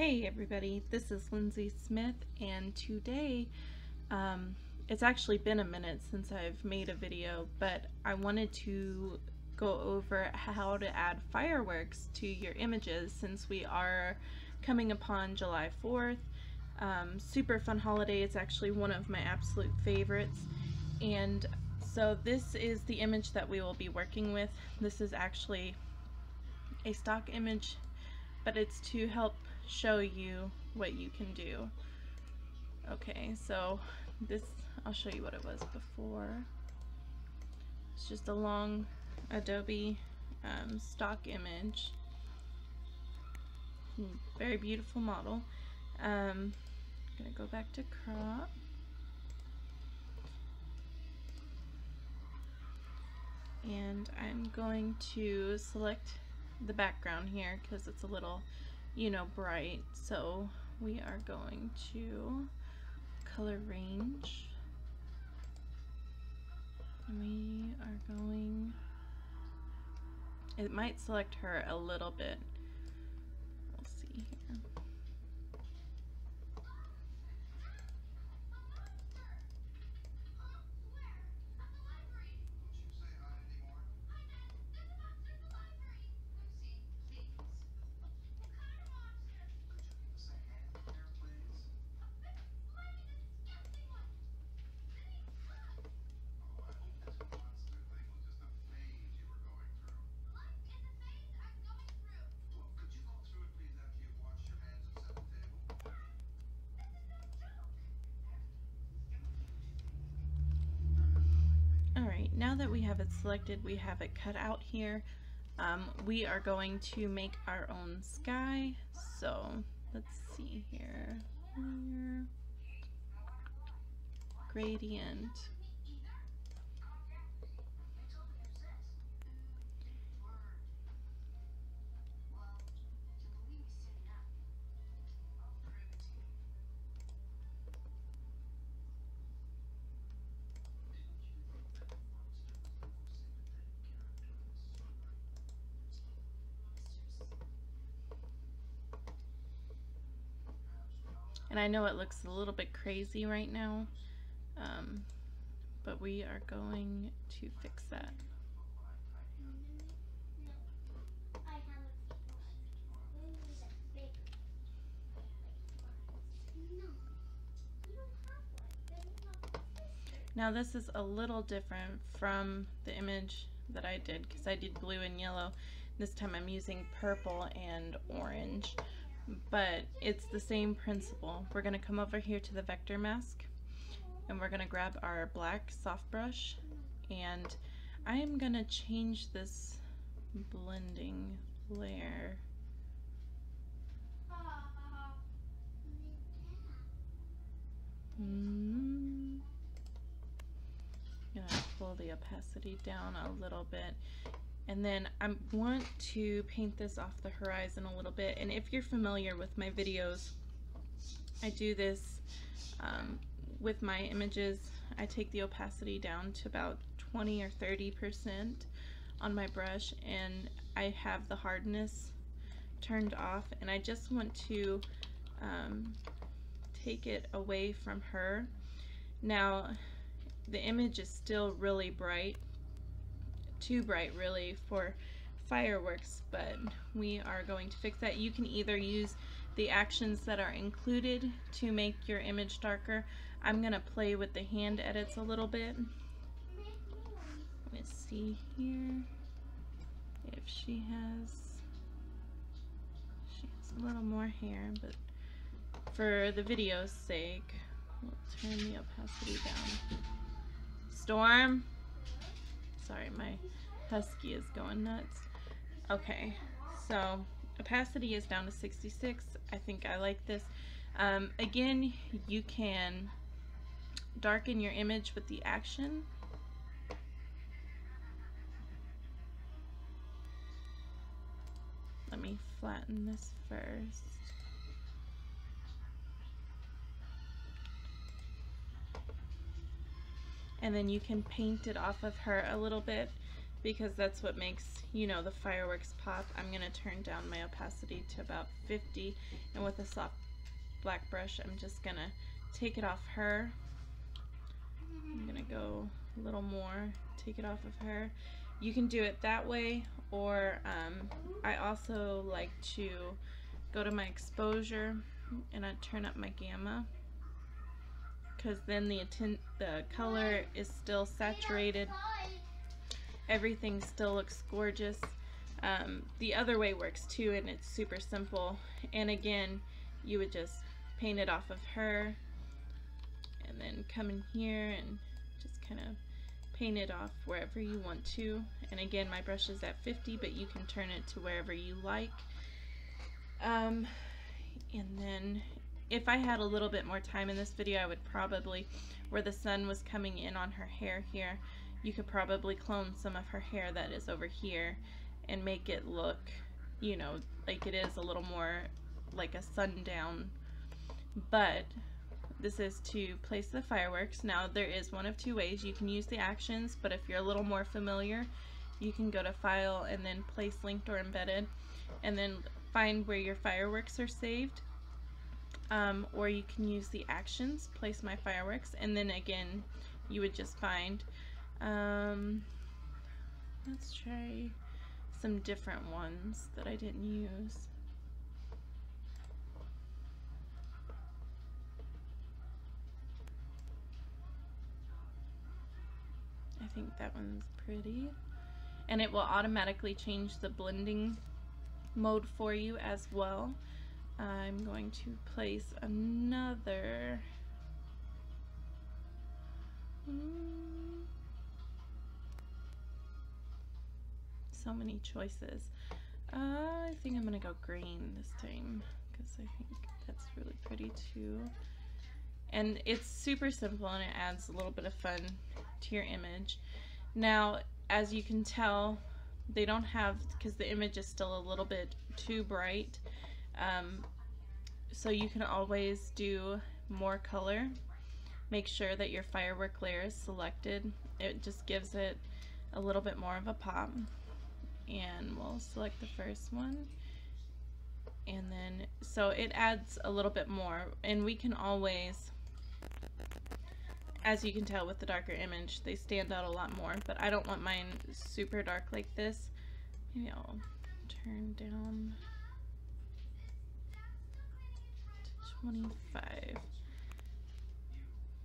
Hey everybody, this is Lindsay Smith and today um, it's actually been a minute since I've made a video but I wanted to go over how to add fireworks to your images since we are coming upon July 4th. Um, super fun holiday, it's actually one of my absolute favorites and so this is the image that we will be working with. This is actually a stock image but it's to help show you what you can do. Okay, so this, I'll show you what it was before. It's just a long Adobe um, stock image. Very beautiful model. Um, I'm gonna go back to crop. And I'm going to select the background here because it's a little you know bright. So we are going to color range. We are going it might select her a little bit now that we have it selected, we have it cut out here. Um, we are going to make our own sky. So let's see here. Gradient. And I know it looks a little bit crazy right now, um, but we are going to fix that. Now this is a little different from the image that I did because I did blue and yellow. This time I'm using purple and orange but it's the same principle. We're going to come over here to the vector mask and we're going to grab our black soft brush and I am going to change this blending layer. Mm. I'm to pull the opacity down a little bit and then I want to paint this off the horizon a little bit. And if you're familiar with my videos, I do this um, with my images. I take the opacity down to about 20 or 30% on my brush and I have the hardness turned off and I just want to um, take it away from her. Now the image is still really bright too bright really for fireworks, but we are going to fix that. You can either use the actions that are included to make your image darker. I'm going to play with the hand edits a little bit. Let's see here if she has, she has a little more hair, but for the video's sake, we'll turn the opacity down. Storm! Sorry, my husky is going nuts. Okay, so opacity is down to 66. I think I like this. Um, again, you can darken your image with the action. Let me flatten this first. And then you can paint it off of her a little bit because that's what makes, you know, the fireworks pop. I'm going to turn down my opacity to about 50 and with a soft black brush I'm just going to take it off her. I'm going to go a little more, take it off of her. You can do it that way or um, I also like to go to my exposure and I turn up my gamma because then the tint, the color is still saturated. Everything still looks gorgeous. Um, the other way works too and it's super simple. And again you would just paint it off of her and then come in here and just kind of paint it off wherever you want to. And again my brush is at 50 but you can turn it to wherever you like. Um, and then if I had a little bit more time in this video, I would probably, where the sun was coming in on her hair here, you could probably clone some of her hair that is over here and make it look, you know, like it is a little more like a sundown. But this is to place the fireworks. Now there is one of two ways. You can use the actions, but if you're a little more familiar, you can go to File and then Place Linked or Embedded, and then find where your fireworks are saved um, or you can use the actions, place my fireworks, and then again, you would just find, um, let's try some different ones that I didn't use. I think that one's pretty. And it will automatically change the blending mode for you as well. I'm going to place another hmm. so many choices. Uh, I think I'm gonna go green this time because I think that's really pretty too. And it's super simple and it adds a little bit of fun to your image. Now as you can tell they don't have because the image is still a little bit too bright um, so you can always do more color. Make sure that your firework layer is selected. It just gives it a little bit more of a pop. And we'll select the first one. And then, so it adds a little bit more. And we can always, as you can tell with the darker image, they stand out a lot more. But I don't want mine super dark like this. Maybe I'll turn down 25.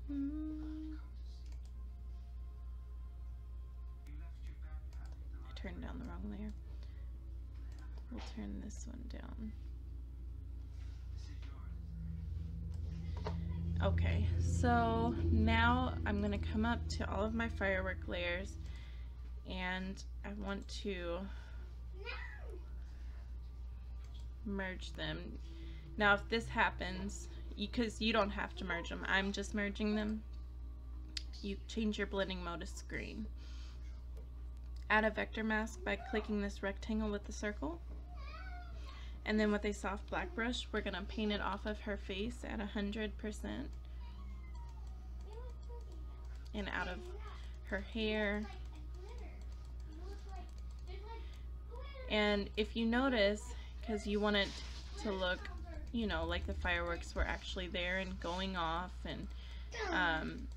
Hmm. I turned down the wrong layer. We'll turn this one down. Okay, so now I'm going to come up to all of my firework layers and I want to merge them. Now if this happens, because you, you don't have to merge them, I'm just merging them, you change your blending mode to screen. Add a vector mask by clicking this rectangle with the circle. And then with a soft black brush, we're going to paint it off of her face at 100% and out of her hair. And if you notice, because you want it to look you know, like the fireworks were actually there and going off. And um,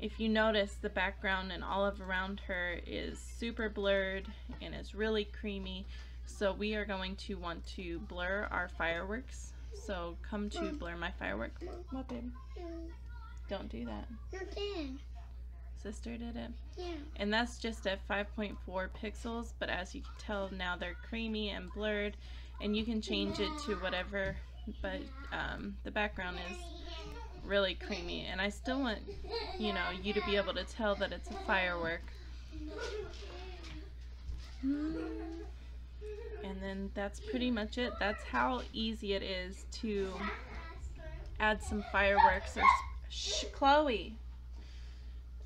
if you notice, the background and all of around her is super blurred and is really creamy. So we are going to want to blur our fireworks. So come to blur my fireworks. What, babe? Don't do that. Sister did it? Yeah. And that's just at 5.4 pixels, but as you can tell now they're creamy and blurred and you can change it to whatever but um, the background is really creamy and I still want you know you to be able to tell that it's a firework. And then that's pretty much it. That's how easy it is to add some fireworks or shh, Chloe.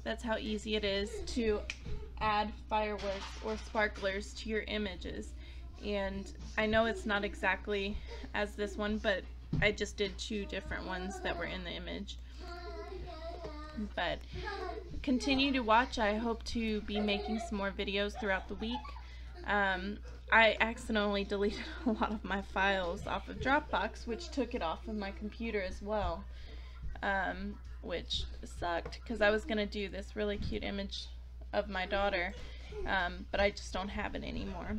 That's how easy it is to add fireworks or sparklers to your images and I know it's not exactly as this one but I just did two different ones that were in the image But continue to watch. I hope to be making some more videos throughout the week. Um, I accidentally deleted a lot of my files off of Dropbox, which took it off of my computer as well. Um, which sucked because I was going to do this really cute image of my daughter, um, but I just don't have it anymore.